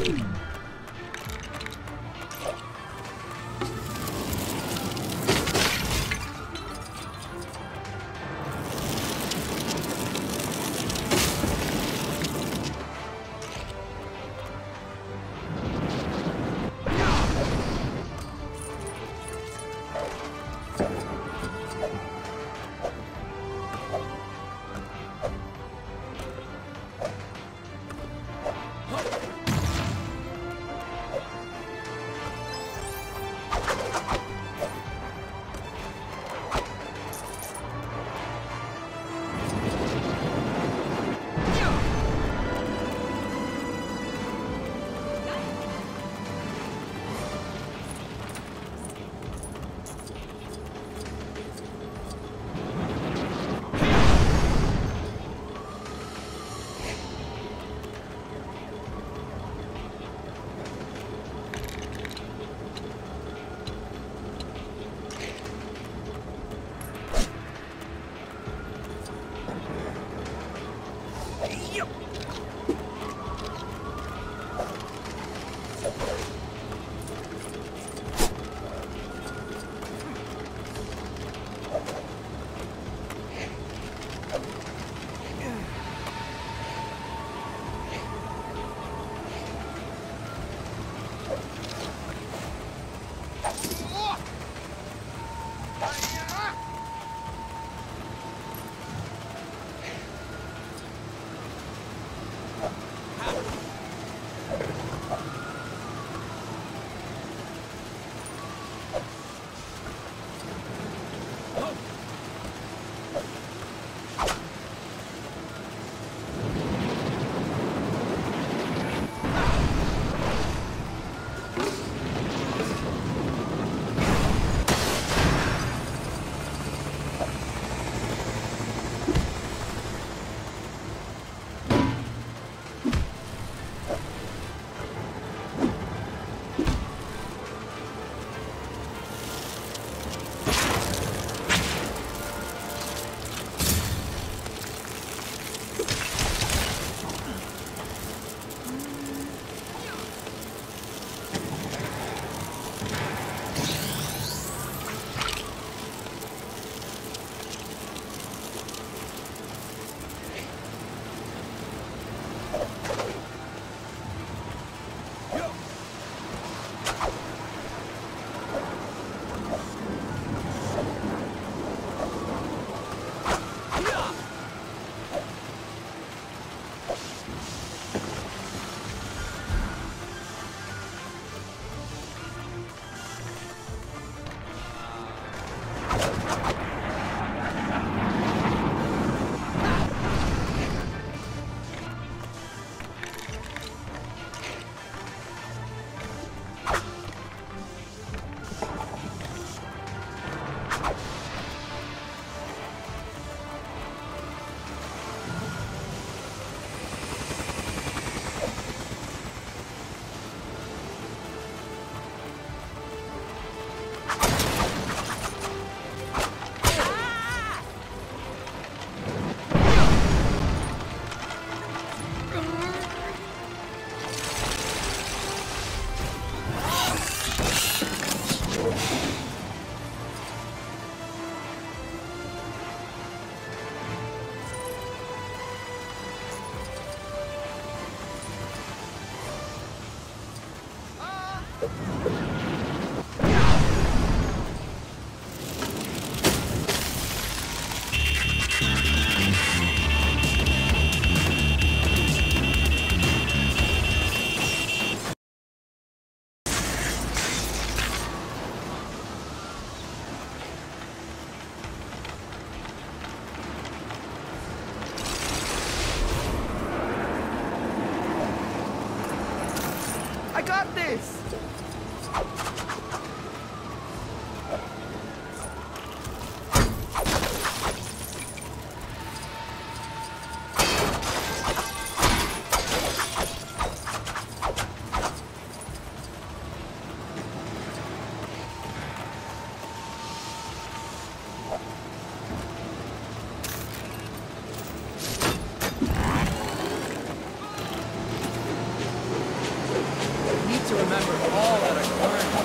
I to remember all that I've learned.